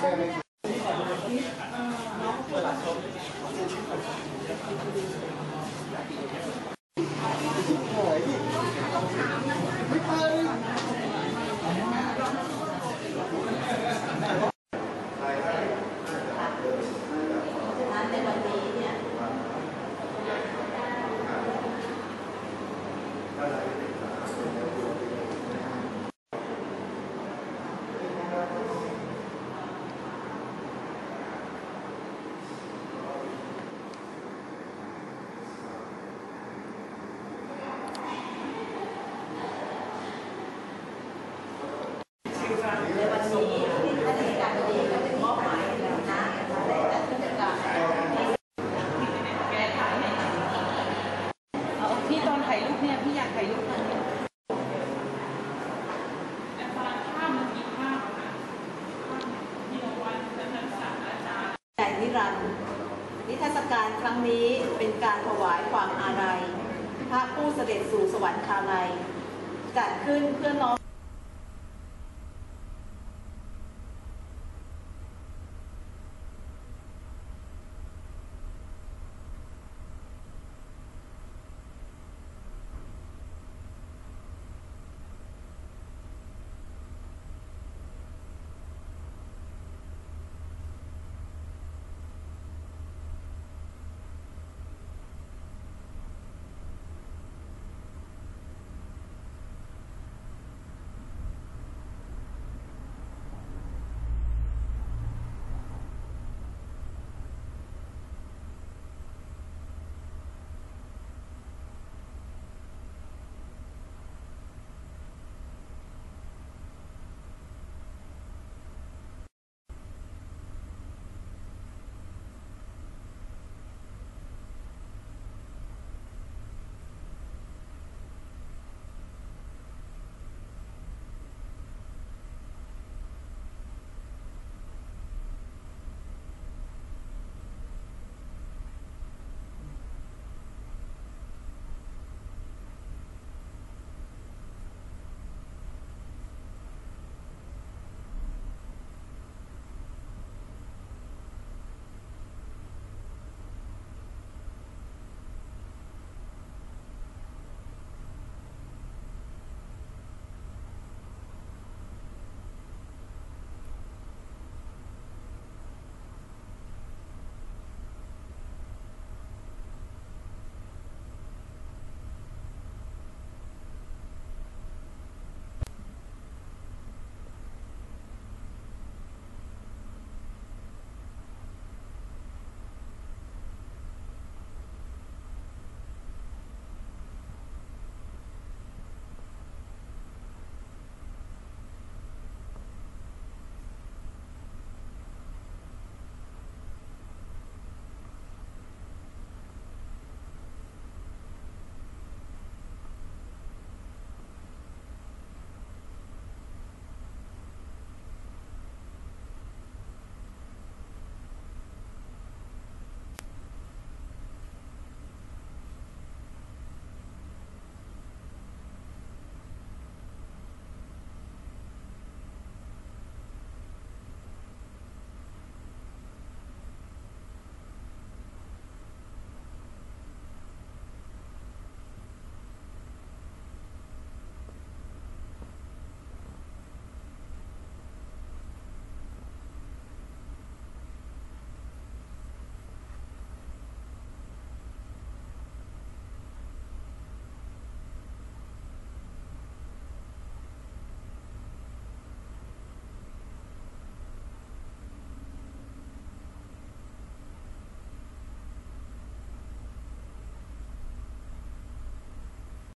สวัสดี รันดร์นิทรรศการครั้งนี้เป็นการถวายความอาลัยพระผู้เสด็จสู่สวรรคาลัยจัดขึ้นเพื่อน้อม